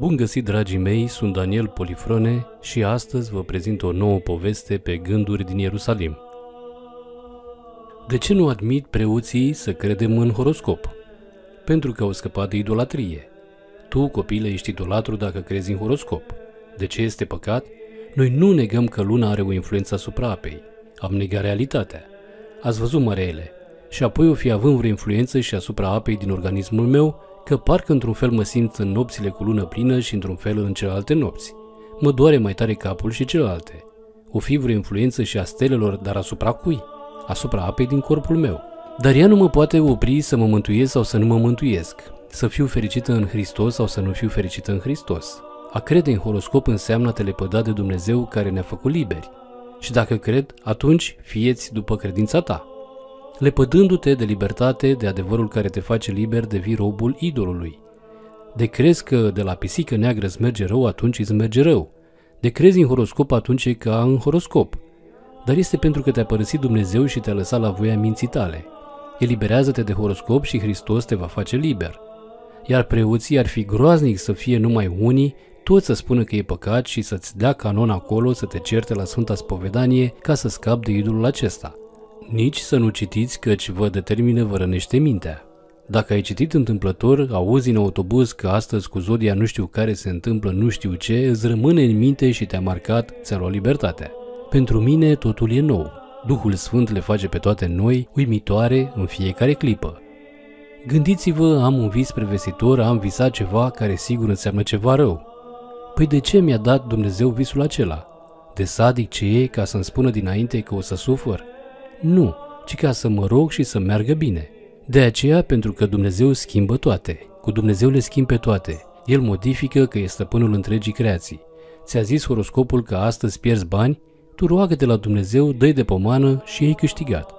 Bun găsit, dragii mei, sunt Daniel Polifrone și astăzi vă prezint o nouă poveste pe gânduri din Ierusalim. De ce nu admit preoții să credem în horoscop? Pentru că au scăpat de idolatrie. Tu, copile, ești idolatru dacă crezi în horoscop. De ce este păcat? Noi nu negăm că luna are o influență asupra apei. Am negat realitatea. Ați văzut măreele. Și apoi o fi având vreo influență și asupra apei din organismul meu, că parcă într-un fel mă simt în nopțile cu lună plină și într-un fel în celelalte nopți. Mă doare mai tare capul și celelalte. O fi vreo influență și a stelelor, dar asupra cui? Asupra apei din corpul meu. Dar ea nu mă poate opri să mă mântuiesc sau să nu mă mântuiesc, să fiu fericită în Hristos sau să nu fiu fericită în Hristos. A crede în horoscop înseamnă a te lepăda de Dumnezeu care ne-a făcut liberi. Și dacă cred, atunci fieți după credința ta lepădându-te de libertate, de adevărul care te face liber, devii robul idolului. De crezi că de la pisică neagră îți merge rău, atunci îți merge rău. De crezi în horoscop atunci e ca în horoscop. Dar este pentru că te-a părăsit Dumnezeu și te-a lăsat la voia minții tale. Eliberează-te de horoscop și Hristos te va face liber. Iar preoții ar fi groaznic să fie numai unii, toți să spună că e păcat și să-ți dea canon acolo să te certe la Sfânta Spovedanie ca să scapi de idolul acesta. Nici să nu citiți căci vă determină vă rănește mintea. Dacă ai citit întâmplător, auzi în autobuz că astăzi cu Zodia nu știu care se întâmplă nu știu ce, îți rămâne în minte și te-a marcat, ți-a luat libertatea. Pentru mine totul e nou. Duhul Sfânt le face pe toate noi, uimitoare, în fiecare clipă. Gândiți-vă, am un vis prevestitor, am visat ceva care sigur înseamnă ceva rău. Păi de ce mi-a dat Dumnezeu visul acela? De sadic ce e ca să-mi spună dinainte că o să sufăr? Nu, ci ca să mă rog și să meargă bine. De aceea, pentru că Dumnezeu schimbă toate, cu Dumnezeu le schimb pe toate. El modifică că e stăpânul întregii creații. Ți-a zis horoscopul că astăzi pierzi bani? Tu roagă de la Dumnezeu, dă de pomană și ai câștigat.